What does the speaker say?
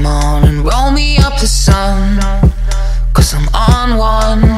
Come on and roll me up the sun. Cause I'm on one.